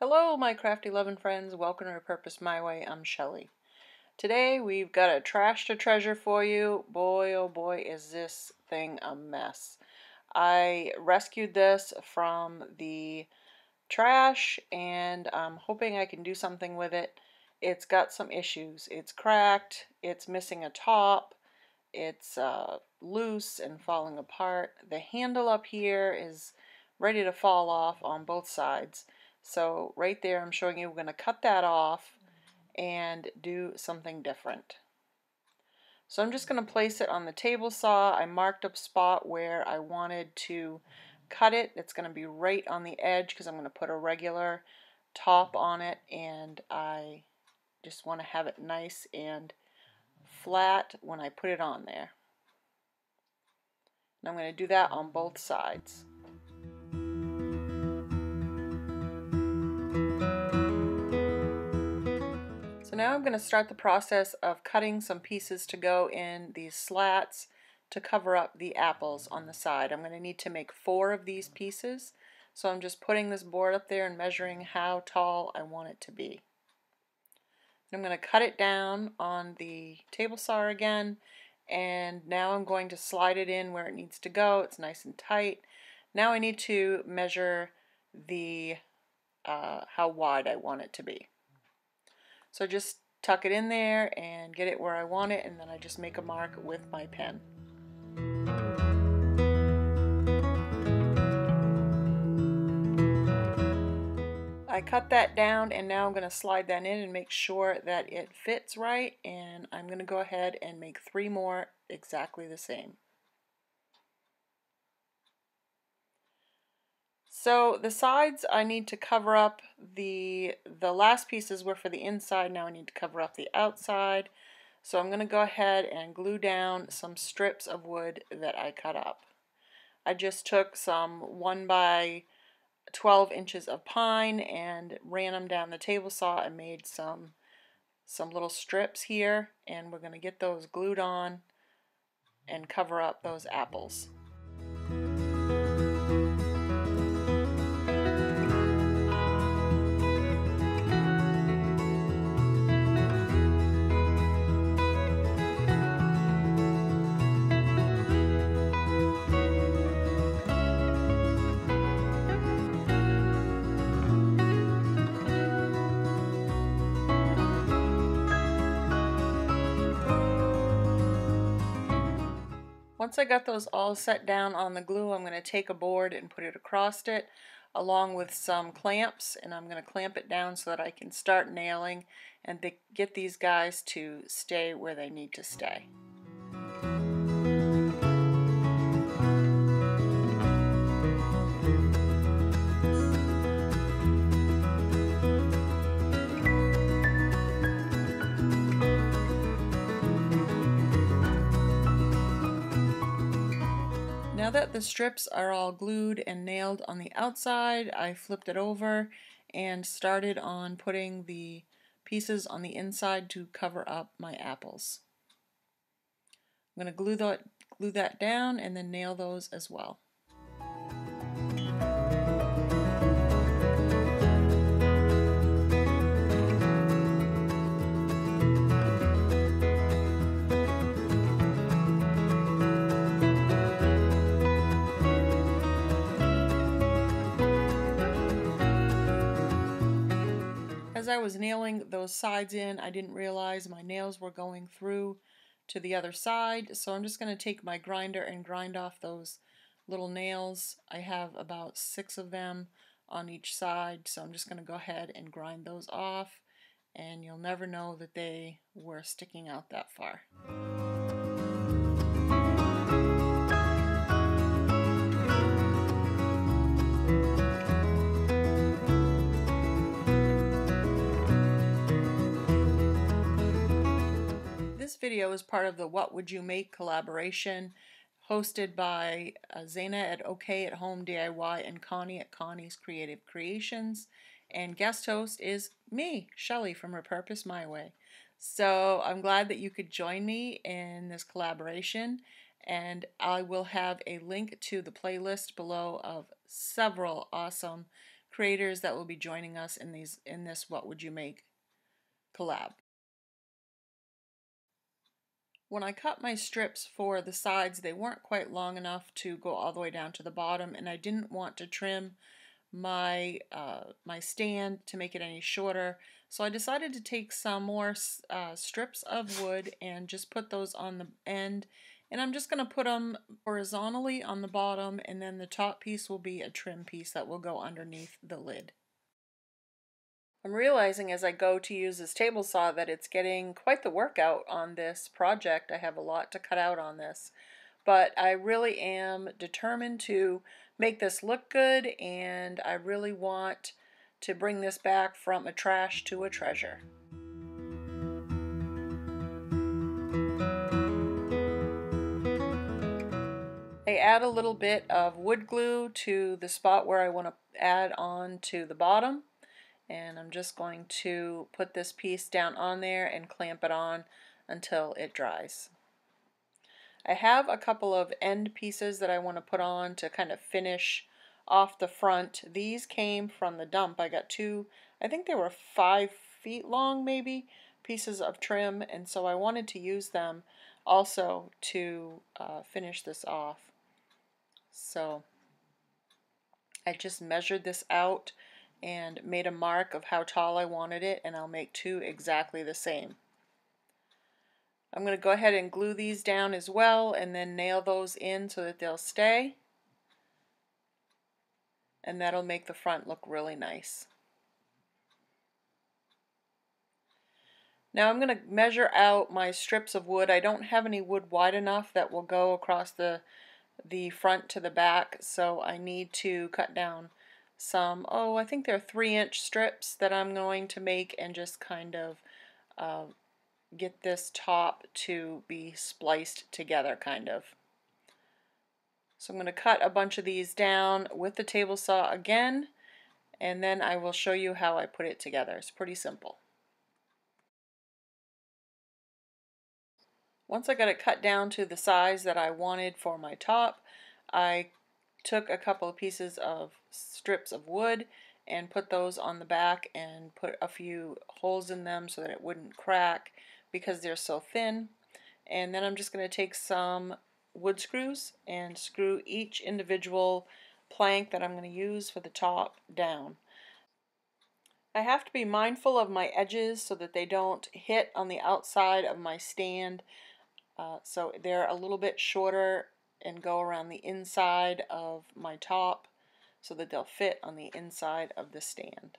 Hello, my crafty loving friends. Welcome to Repurpose My Way. I'm Shelly. Today we've got a trash to treasure for you. Boy, oh boy, is this thing a mess. I rescued this from the trash and I'm hoping I can do something with it. It's got some issues. It's cracked, it's missing a top, it's uh, loose and falling apart. The handle up here is ready to fall off on both sides. So right there I'm showing you we're going to cut that off and do something different. So I'm just going to place it on the table saw. I marked up spot where I wanted to cut it. It's going to be right on the edge because I'm going to put a regular top on it and I just want to have it nice and flat when I put it on there. And I'm going to do that on both sides. Now I'm going to start the process of cutting some pieces to go in these slats to cover up the apples on the side. I'm going to need to make four of these pieces. So I'm just putting this board up there and measuring how tall I want it to be. I'm going to cut it down on the table saw again and now I'm going to slide it in where it needs to go. It's nice and tight. Now I need to measure the uh, how wide I want it to be. So just tuck it in there and get it where I want it and then I just make a mark with my pen. I cut that down and now I'm going to slide that in and make sure that it fits right and I'm going to go ahead and make three more exactly the same. So the sides I need to cover up the, the last pieces were for the inside, now I need to cover up the outside. So I'm going to go ahead and glue down some strips of wood that I cut up. I just took some 1 by 12 inches of pine and ran them down the table saw and made some some little strips here and we're going to get those glued on and cover up those apples. Once I got those all set down on the glue, I'm going to take a board and put it across it along with some clamps and I'm going to clamp it down so that I can start nailing and get these guys to stay where they need to stay. Now that the strips are all glued and nailed on the outside, I flipped it over and started on putting the pieces on the inside to cover up my apples. I'm going to glue that, glue that down and then nail those as well. As I was nailing those sides in, I didn't realize my nails were going through to the other side. So I'm just going to take my grinder and grind off those little nails. I have about six of them on each side. So I'm just going to go ahead and grind those off. And you'll never know that they were sticking out that far. Video is part of the What Wood You Make collaboration hosted by uh, at OK at Home DIY and Connie at Connie's Creative Creations. And guest host is me, Shelly from Repurpose My Way. So I'm glad that you could join me in this collaboration. And I will have a link to the playlist below of several awesome creators that will be joining us in these in this What Wood You Make collab. When I cut my strips for the sides, they weren't quite long enough to go all the way down to the bottom, and I didn't want to trim my uh, my stand to make it any shorter. So I decided to take some more uh, strips of wood and just put those on the end. And I'm just going to put them horizontally on the bottom and then the top piece will be a trim piece that will go underneath the lid. I'm realizing as I go to use this table saw that it's getting quite the workout on this project. I have a lot to cut out on this. But I really am determined to make this look good and I really want to bring this back from a trash to a treasure. I add a little bit of wood glue to the spot where I want to add on to the bottom and I'm just going to put this piece down on there and clamp it on until it dries. I have a couple of end pieces that I want to put on to kind of finish off the front. These came from the dump. I got two, I think they were five feet long maybe, pieces of trim and so I wanted to use them also to uh, finish this off. So I just measured this out and made a mark of how tall I wanted it and I'll make two exactly the same. I'm going to go ahead and glue these down as well and then nail those in so that they'll stay. And that'll make the front look really nice. Now I'm going to measure out my strips of wood. I don't have any wood wide enough that will go across the, the front to the back, so I need to cut down some, oh, I think they're three inch strips that I'm going to make and just kind of uh, get this top to be spliced together kind of. So I'm going to cut a bunch of these down with the table saw again and then I will show you how I put it together. It's pretty simple. Once I got it cut down to the size that I wanted for my top, I took a couple of pieces of strips of wood and put those on the back and put a few holes in them so that it wouldn't crack because they're so thin. And then I'm just going to take some wood screws and screw each individual plank that I'm going to use for the top down. I have to be mindful of my edges so that they don't hit on the outside of my stand. Uh, so they're a little bit shorter and go around the inside of my top so that they'll fit on the inside of the stand.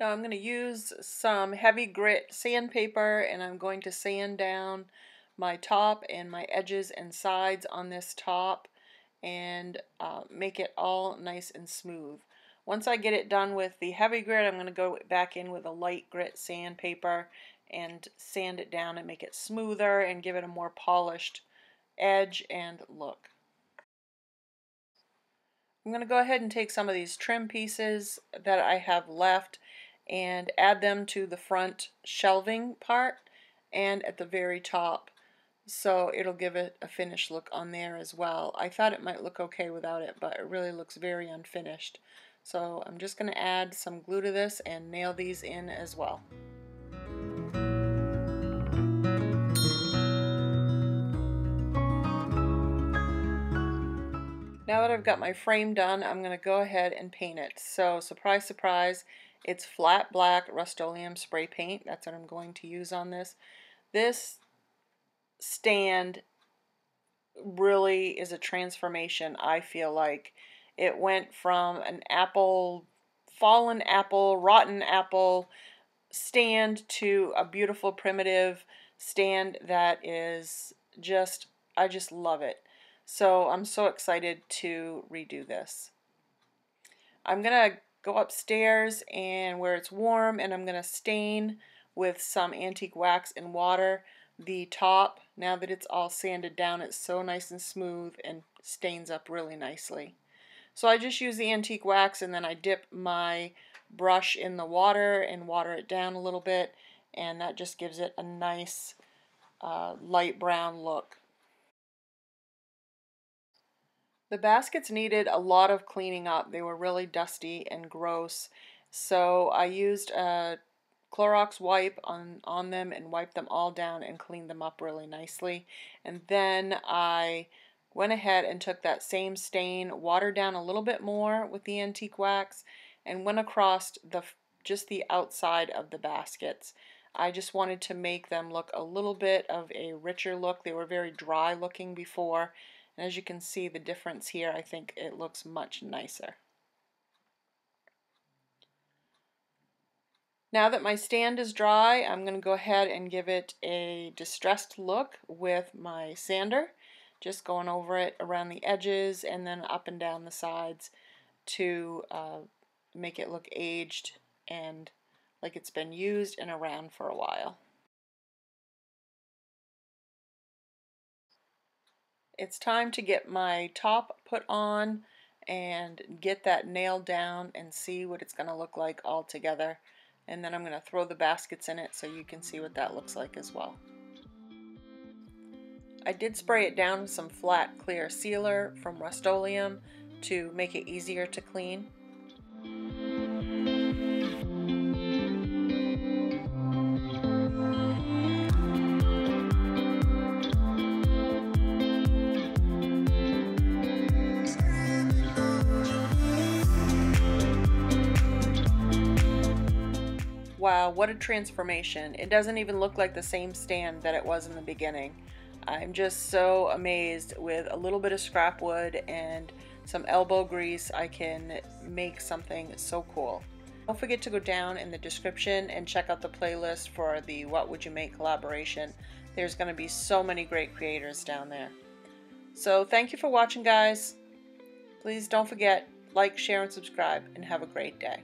Now I'm going to use some heavy grit sandpaper and I'm going to sand down my top and my edges and sides on this top and uh, make it all nice and smooth. Once I get it done with the heavy grit, I'm going to go back in with a light grit sandpaper and sand it down and make it smoother and give it a more polished edge and look. I'm going to go ahead and take some of these trim pieces that I have left and add them to the front shelving part and at the very top so it'll give it a finished look on there as well. I thought it might look okay without it but it really looks very unfinished. So I'm just going to add some glue to this and nail these in as well. Now that I've got my frame done, I'm going to go ahead and paint it. So, surprise, surprise, it's flat black Rust-Oleum spray paint. That's what I'm going to use on this. This stand really is a transformation, I feel like. It went from an apple, fallen apple, rotten apple stand to a beautiful primitive stand that is just, I just love it. So I'm so excited to redo this. I'm going to go upstairs and where it's warm and I'm going to stain with some antique wax and water the top. Now that it's all sanded down, it's so nice and smooth and stains up really nicely. So I just use the antique wax and then I dip my brush in the water and water it down a little bit and that just gives it a nice uh, light brown look. The baskets needed a lot of cleaning up. They were really dusty and gross. So I used a Clorox wipe on, on them and wiped them all down and cleaned them up really nicely. And then I went ahead and took that same stain, watered down a little bit more with the antique wax, and went across the just the outside of the baskets. I just wanted to make them look a little bit of a richer look. They were very dry looking before, as you can see the difference here, I think it looks much nicer. Now that my stand is dry, I'm going to go ahead and give it a distressed look with my sander. Just going over it around the edges and then up and down the sides to uh, make it look aged and like it's been used and around for a while. It's time to get my top put on and get that nailed down and see what it's going to look like all together and then I'm going to throw the baskets in it so you can see what that looks like as well. I did spray it down with some flat clear sealer from Rust-Oleum to make it easier to clean. Wow, what a transformation. It doesn't even look like the same stand that it was in the beginning. I'm just so amazed with a little bit of scrap wood and some elbow grease I can make something so cool. Don't forget to go down in the description and check out the playlist for the What Wood You Make collaboration. There's going to be so many great creators down there. So thank you for watching guys. Please don't forget, like, share, and subscribe, and have a great day.